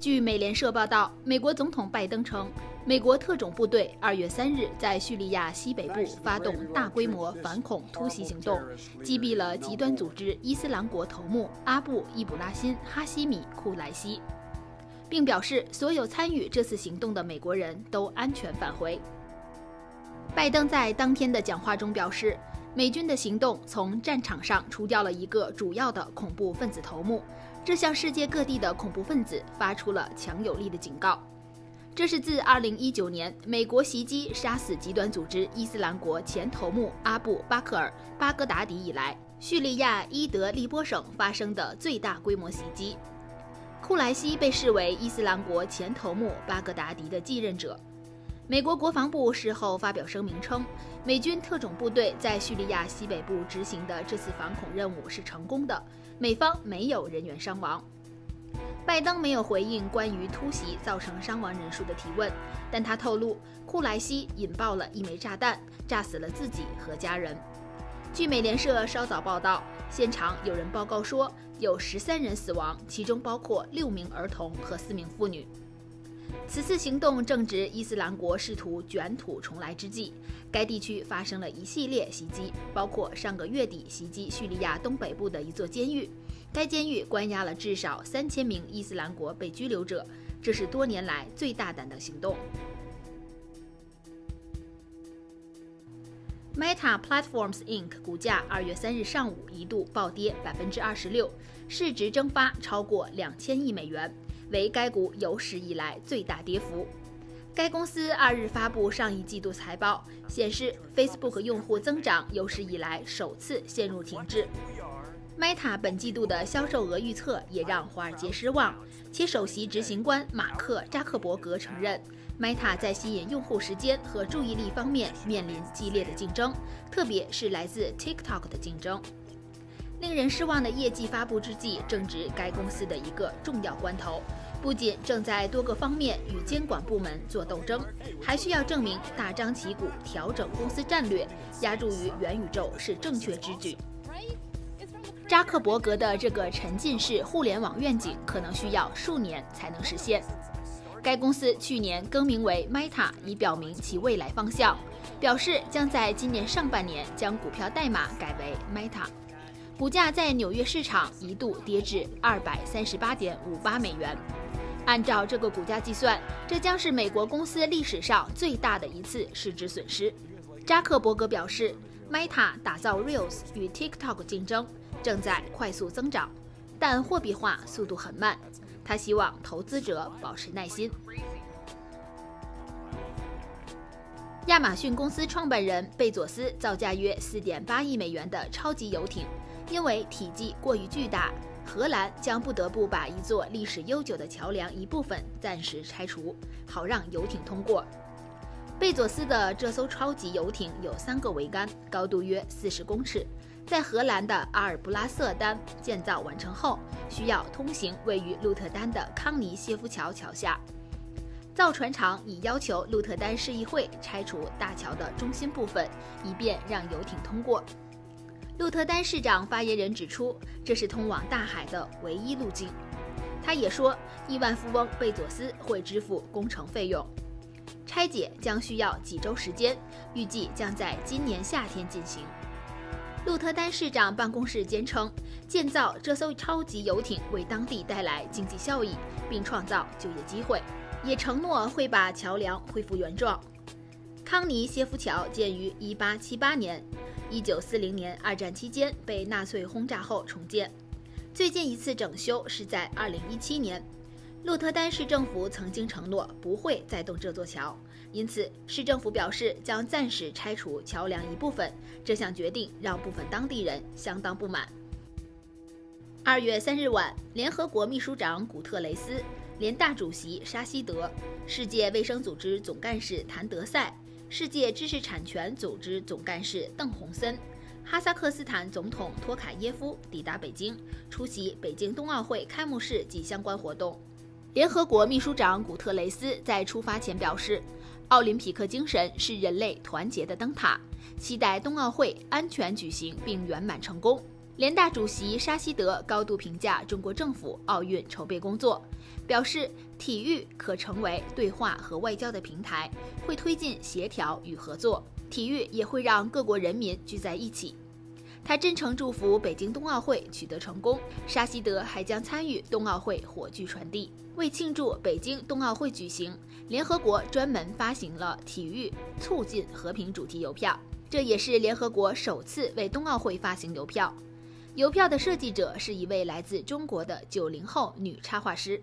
据美联社报道，美国总统拜登称，美国特种部队二月三日在叙利亚西北部发动大规模反恐突袭行动，击毙了极端组织伊斯兰国头目阿布·伊卜拉欣·哈希米·库莱西，并表示所有参与这次行动的美国人都安全返回。拜登在当天的讲话中表示，美军的行动从战场上除掉了一个主要的恐怖分子头目。这向世界各地的恐怖分子发出了强有力的警告。这是自2019年美国袭击杀死极端组织伊斯兰国前头目阿布·巴克尔·巴格达迪以来，叙利亚伊德利波省发生的最大规模袭击。库莱西被视为伊斯兰国前头目巴格达迪的继任者。美国国防部事后发表声明称，美军特种部队在叙利亚西北部执行的这次反恐任务是成功的，美方没有人员伤亡。拜登没有回应关于突袭造成伤亡人数的提问，但他透露库莱西引爆了一枚炸弹，炸死了自己和家人。据美联社稍早报道，现场有人报告说有十三人死亡，其中包括六名儿童和四名妇女。此次行动正值伊斯兰国试图卷土重来之际，该地区发生了一系列袭击，包括上个月底袭击叙利亚东北部的一座监狱，该监狱关押了至少三千名伊斯兰国被拘留者，这是多年来最大胆的行动。Meta Platforms Inc. 股价二月三日上午一度暴跌百分之二十六，市值蒸发超过两千亿美元。为该股有史以来最大跌幅。该公司二日发布上一季度财报，显示 Facebook 用户增长有史以来首次陷入停滞。Meta 本季度的销售额预测也让华尔街失望，其首席执行官马克扎克伯格承认，Meta 在吸引用户时间和注意力方面面临激烈的竞争，特别是来自 TikTok 的竞争。令人失望的业绩发布之际，正值该公司的一个重要关头。不仅正在多个方面与监管部门做斗争，还需要证明大张旗鼓调整公司战略，压注于元宇宙是正确之举。扎克伯格的这个沉浸式互联网愿景可能需要数年才能实现。该公司去年更名为 Meta，以表明其未来方向，表示将在今年上半年将股票代码改为 Meta。股价在纽约市场一度跌至二百三十八点五八美元。按照这个股价计算，这将是美国公司历史上最大的一次市值损失。扎克伯格表示，Meta 打造 Reels 与 TikTok 竞争，正在快速增长，但货币化速度很慢。他希望投资者保持耐心。亚马逊公司创办人贝佐斯造价约四点八亿美元的超级游艇，因为体积过于巨大。荷兰将不得不把一座历史悠久的桥梁一部分暂时拆除，好让游艇通过。贝佐斯的这艘超级游艇有三个桅杆，高度约四十公尺，在荷兰的阿尔布拉瑟丹建造完成后，需要通行位于鹿特丹的康尼谢夫桥桥下。造船厂已要求鹿特丹市议会拆除大桥的中心部分，以便让游艇通过。鹿特丹市长发言人指出，这是通往大海的唯一路径。他也说，亿万富翁贝佐斯会支付工程费用。拆解将需要几周时间，预计将在今年夏天进行。鹿特丹市长办公室坚称，建造这艘超级游艇为当地带来经济效益，并创造就业机会，也承诺会把桥梁恢复原状。康尼谢夫桥建于1878年。一九四零年，二战期间被纳粹轰炸后重建。最近一次整修是在二零一七年。鹿特丹市政府曾经承诺不会再动这座桥，因此市政府表示将暂时拆除桥梁一部分。这项决定让部分当地人相当不满。二月三日晚，联合国秘书长古特雷斯、联大主席沙希德、世界卫生组织总干事谭德赛。世界知识产权组织总干事邓洪森、哈萨克斯坦总统托卡耶夫抵达北京，出席北京冬奥会开幕式及相关活动。联合国秘书长古特雷斯在出发前表示：“奥林匹克精神是人类团结的灯塔，期待冬奥会安全举行并圆满成功。”联大主席沙希德高度评价中国政府奥运筹备工作，表示体育可成为对话和外交的平台，会推进协调与合作。体育也会让各国人民聚在一起。他真诚祝福北京冬奥会取得成功。沙希德还将参与冬奥会火炬传递。为庆祝北京冬奥会举行，联合国专门发行了“体育促进和平”主题邮票，这也是联合国首次为冬奥会发行邮票。邮票的设计者是一位来自中国的九零后女插画师。